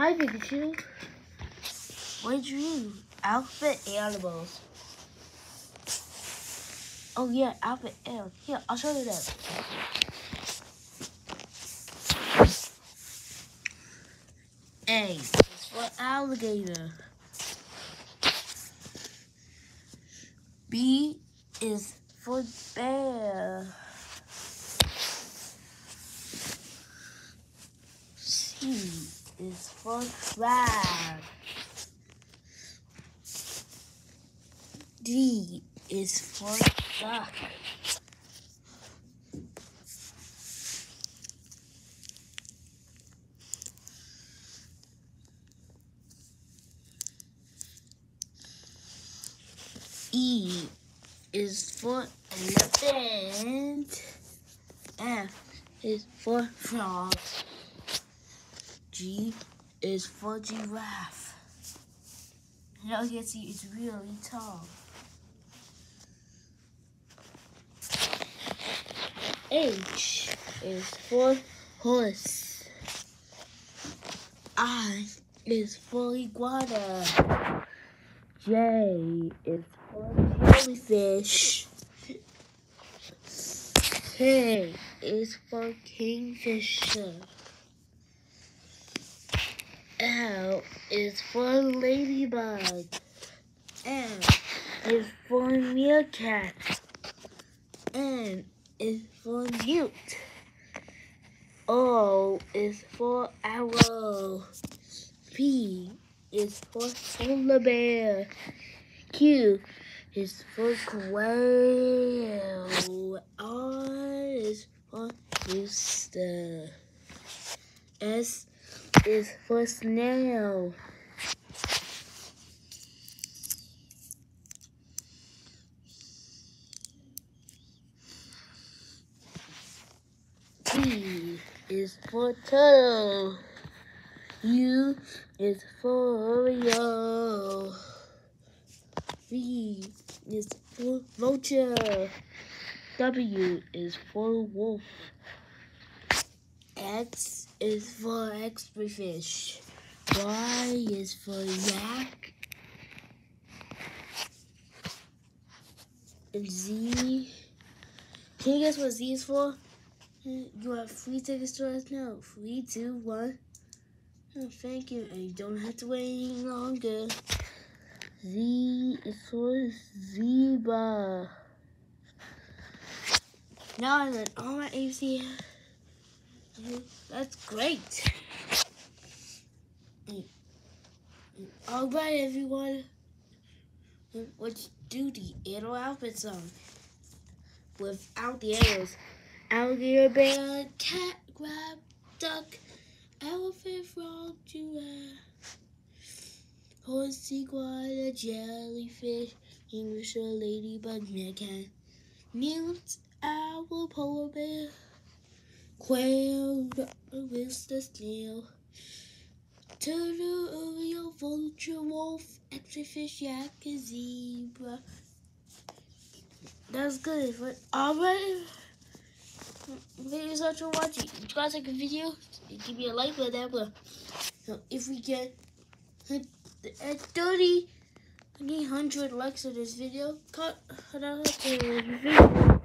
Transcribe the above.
Hi, Pikachu. What drew? Alphabet animals. Oh yeah, alphabet animals. Here, I'll show you that. A is for alligator. B is for bear. Is for crab. D is for duck. E is for elephant. F is for frog. G is for giraffe. Now you can see it's really tall. H is for horse. I is for iguana. J is for jellyfish. K is for kingfisher. L is for ladybug. M is for meerkat. N is for newt. O is for owl. P is for polar bear. Q is for quail. R is for rooster. S is for snail. T is for turtle. U is for Oreo. V is for vulture. W is for wolf. X is for fish. Y is for yak. And Z. Can you guess what Z is for? You have free tickets to us now. Three, two, one. Oh, thank you. And you don't have to wait any longer. Z is for zebra. Now I'm at all my ABC. That's great. All right, everyone. Let's do the arrow alphabet song without the arrows. Alligator, bear, cat, crab, duck, elephant, frog, giraffe, horse, iguana, jellyfish, English, ladybug, meerkat, newt, owl, polar bear, quail, rooster, snail, turtle, oriole, vulture, wolf, X-ray fish, yak, zebra. That's good. But all right. Thank you so much for watching. If you guys like a video, give me a like for that. But if we get at 30, 300 likes on this video, cut, the video.